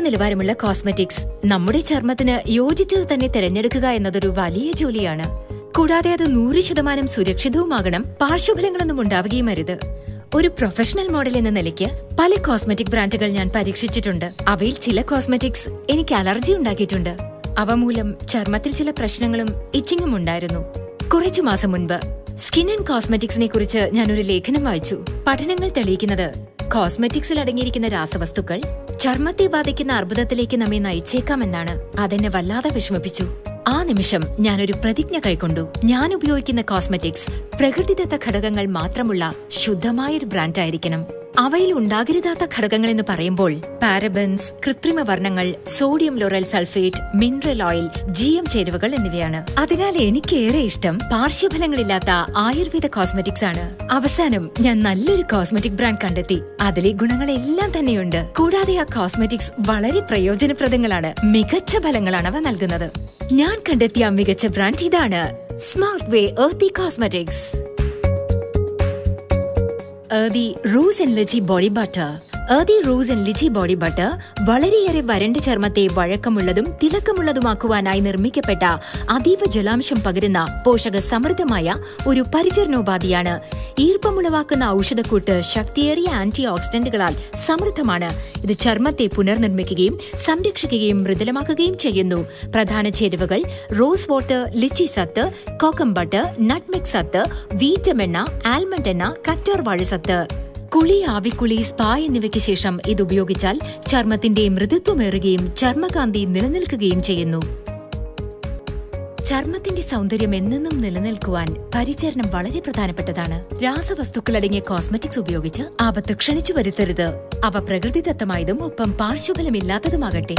നിലവാരമുള്ള കോസ്മെറ്റിക്സ്. നമ്മുടെ ചർമ്മത്തിന് യോജിച്ചത് തന്നെ തിരഞ്ഞെടുക്കുക എന്നതൊരു വലിയ ജോലിയാണ്. കൂടാതെ അത് നൂറ് ശതമാനം സുരക്ഷിതവുമാകണം പാർശ്വഫലങ്ങളൊന്നും ഉണ്ടാവുകയും അരുത്. ഒരു പ്രൊഫഷണൽ മോഡൽ എന്ന നിലയ്ക്ക് പല കോസ്മെറ്റിക് ബ്രാൻഡുകൾ ഞാൻ പരീക്ഷിച്ചിട്ടുണ്ട്. അവയിൽ ചില കോസ്മെറ്റിക്സ് എനിക്ക് അലർജി ഉണ്ടാക്കിയിട്ടുണ്ട്. അവ മൂലം ചർമ്മത്തിൽ ചില പ്രശ്നങ്ങളും ഇച്ചിങ്ങും ഉണ്ടായിരുന്നു. കുറച്ചു മാസം മുൻപ് സ്കിൻ ആൻഡ് കോസ്മെറ്റിക്സിനെ കുറിച്ച് ഞാനൊരു ലേഖനം വായിച്ചു. പഠനങ്ങൾ തെളിയിക്കുന്നത് കോസ്മെറ്റിക്സിൽ അടങ്ങിയിരിക്കുന്ന രാസവസ്തുക്കൾ ചർമ്മത്തെ ബാധിക്കുന്ന അർബുദത്തിലേക്ക് നമ്മെ നയിച്ചേക്കാമെന്നാണ് അതെന്നെ വല്ലാതെ വിഷമിപ്പിച്ചു. ആ നിമിഷം ഞാനൊരു പ്രതിജ്ഞ കൈക്കൊണ്ടു. ഞാൻ ഉപയോഗിക്കുന്ന കോസ്മെറ്റിക്സ് പ്രകൃതിദത്ത ഘടകങ്ങൾ മാത്രമുള്ള ശുദ്ധമായൊരു ബ്രാൻഡായിരിക്കണം. അവയിൽ ഉണ്ടാകരുതാത്ത ഘടകങ്ങൾ എന്ന് പറയുമ്പോൾ പാരബൻസ് കൃത്രിമ വർണങ്ങൾ sodium lauryl sulphate mineral oil G M ചേരുവകൾ എന്നിവയാണ്. അതിനാൽ എനിക്കേറെ ഇഷ്ടം പാർശ്വഫലങ്ങളില്ലാത്ത ആയുർവേദ കോസ്മെറ്റിക്സ് ആണ്. അവസാനം ഞാൻ നല്ലൊരു കോസ്മെറ്റിക് ബ്രാൻഡ് കണ്ടെത്തി. അതിലെ ഗുണങ്ങളെല്ലാം തന്നെയുണ്ട്. കൂടാതെ ആ കോസ്മെറ്റിക്സ് വളരെ പ്രയോജനപ്രദങ്ങളാണ്. മികച്ച ഫലങ്ങളാണ് അവ നൽകുന്നത്. ഞാൻ കണ്ടെത്തിയ മികച്ച ബ്രാൻഡ് ഇതാണ് smart way earthy cosmetics. Earthy റൂസ് and Liji body butter. Earthy റൂസ് and Liji body butter വളരെയേറെ വരണ്ട ചർമ്മത്തെ വഴക്കമുള്ളതും തിളക്കമുള്ളതുമാക്കുവാനായി നിർമ്മിക്കപ്പെട്ട അതീവ ജലാംശം പകരുന്ന പോഷക സമൃദ്ധമായ ഒരു പരിചരണോപാധിയാണ് ഈർപ്പമുളവാക്കുന്ന ഔഷധക്കൂട്ട് ശക്തിയേറിയ ആന്റി ഓക്സിഡന്റുകളാൽ സമൃദ്ധമാണ്. ഇത് ചർമ്മത്തെ പുനർനിർമ്മിക്കുകയും സംരക്ഷിക്കുകയും മൃദുലമാക്കുകയും ചെയ്യുന്നു. പ്രധാന ചേരുവകൾ റോസ് വാട്ടർ ലിച്ചി സത്ത് കോക്കം ബട്ടർ നട്ട്മെക് സത്ത് വീറ്റമെണ്ണ ആൽമണ്ട് എണ്ണ കറ്റാർ വാഴസത്ത് കുളി ആവിക്കുളി സ്പാ എന്നിവയ്ക്ക് ശേഷം ഇത് ഉപയോഗിച്ചാൽ ചർമ്മത്തിന്റെ മൃദുത്വമേറുകയും ചർമ്മകാന്തി നിലനിൽക്കുകയും ചെയ്യുന്നു. ചർമ്മത്തിന്റെ സൗന്ദര്യം എന്നെന്നും നിലനിൽക്കുവാൻ പരിചരണം വളരെ പ്രധാനപ്പെട്ടതാണ്. രാസവസ്തുക്കൾ അടങ്ങിയ കോസ്മെറ്റിക്സ് ഉപയോഗിച്ച് ആപത്ത് ക്ഷണിച്ചു വരുത്തരുത്. അവ പ്രകൃതിദത്തമായതും ഒപ്പം പാർശ്വഫലമില്ലാത്തതുമാകട്ടെ.